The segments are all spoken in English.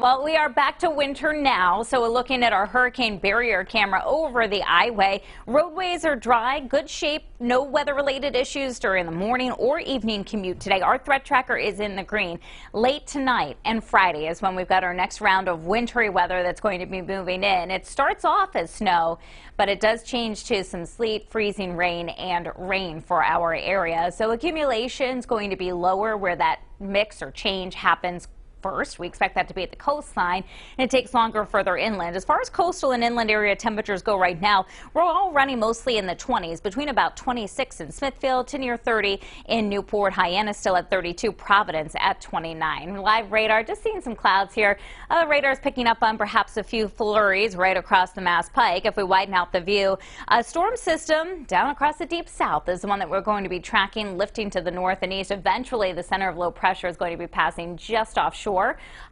Well, we are back to winter now, so we're looking at our hurricane barrier camera over the I-Way. Roadways are dry, good shape, no weather-related issues during the morning or evening commute today. Our threat tracker is in the green. Late tonight and Friday is when we've got our next round of wintry weather that's going to be moving in. It starts off as snow, but it does change to some sleet, freezing rain, and rain for our area. So accumulation is going to be lower where that mix or change happens first. We expect that to be at the coastline, and it takes longer further inland. As far as coastal and inland area temperatures go right now, we're all running mostly in the 20s, between about 26 in Smithfield to near 30 in Newport. Hyannis still at 32, Providence at 29. Live radar, just seeing some clouds here. Uh, radar is picking up on perhaps a few flurries right across the Mass Pike. If we widen out the view, a storm system down across the deep south is the one that we're going to be tracking, lifting to the north and east. Eventually, the center of low pressure is going to be passing just offshore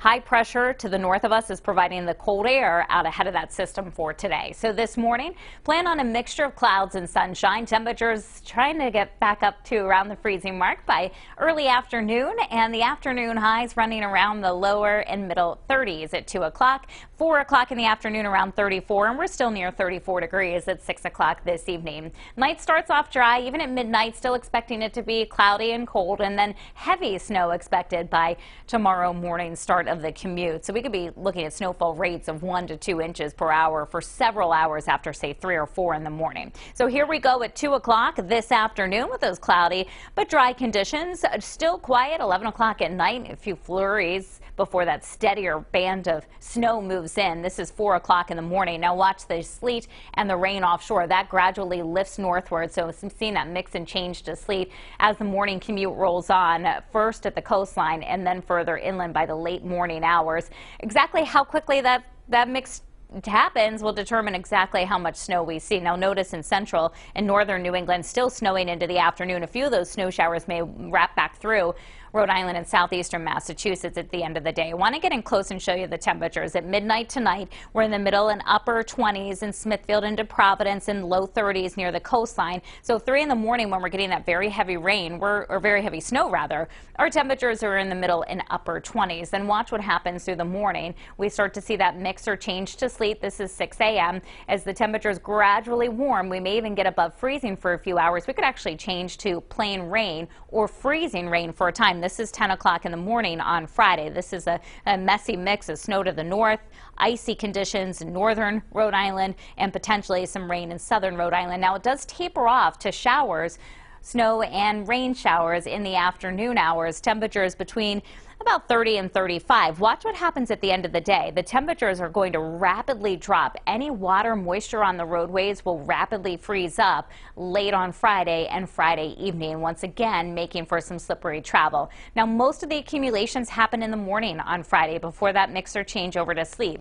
High pressure to the north of us is providing the cold air out ahead of that system for today. So this morning, plan on a mixture of clouds and sunshine. Temperatures trying to get back up to around the freezing mark by early afternoon, and the afternoon highs running around the lower and middle 30s at 2 o'clock. 4 o'clock in the afternoon around 34, and we're still near 34 degrees at 6 o'clock this evening. Night starts off dry, even at midnight, still expecting it to be cloudy and cold, and then heavy snow expected by tomorrow morning morning start of the commute. So we could be looking at snowfall rates of one to two inches per hour for several hours after, say, three or four in the morning. So here we go at 2 o'clock this afternoon with those cloudy but dry conditions. Still quiet 11 o'clock at night. A few flurries before that steadier band of snow moves in. This is 4 o'clock in the morning. Now watch the sleet and the rain offshore. That gradually lifts northward. So I'm seeing that mix and change to sleet as the morning commute rolls on. First at the coastline and then further inland by the late morning hours. Exactly how quickly that, that mix happens will determine exactly how much snow we see. Now notice in central and northern New England still snowing into the afternoon. A few of those snow showers may wrap back through Rhode Island and southeastern Massachusetts at the end of the day. I want to get in close and show you the temperatures. At midnight tonight, we're in the middle and upper 20s in Smithfield into Providence and low 30s near the coastline. So 3 in the morning when we're getting that very heavy rain, we're, or very heavy snow rather, our temperatures are in the middle and upper 20s. Then watch what happens through the morning. We start to see that mixer change to sleet. This is 6 a.m. As the temperatures gradually warm, we may even get above freezing for a few hours. We could actually change to plain rain or freezing rain for a time. This is 10 o'clock in the morning on Friday. This is a, a messy mix of snow to the north, icy conditions in northern Rhode Island, and potentially some rain in southern Rhode Island. Now, it does taper off to showers snow and rain showers in the afternoon hours. Temperatures between about 30 and 35. Watch what happens at the end of the day. The temperatures are going to rapidly drop. Any water moisture on the roadways will rapidly freeze up late on Friday and Friday evening, once again making for some slippery travel. Now, most of the accumulations happen in the morning on Friday before that mixer change over to sleet.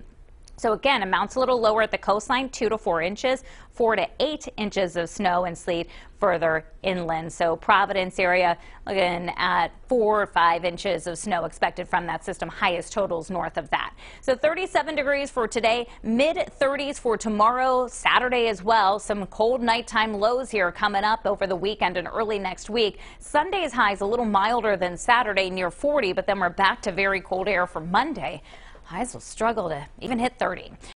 So again, amounts a little lower at the coastline, two to four inches, four to eight inches of snow and sleet further inland. So Providence area looking at four or five inches of snow expected from that system. Highest totals north of that. So 37 degrees for today, mid 30s for tomorrow, Saturday as well. Some cold nighttime lows here coming up over the weekend and early next week. Sunday's highs a little milder than Saturday, near 40, but then we're back to very cold air for Monday. Highs will struggle to even hit 30.